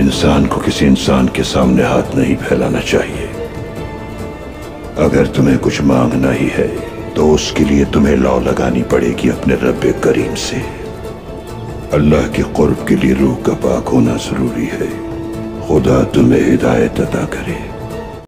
इंसान को किसी इंसान के सामने हाथ नहीं फैलाना चाहिए। अगर तुम्हें कुछ मांगना ही है तो उसके लिए तुम्हें लौ लगानी पड़ेगी अपने रब करीम से। अल्लाह के कुर्ब के लिए रूह का पाक होना ज़रूरी है। खुदा तुम्हें हिदायत अदा करे।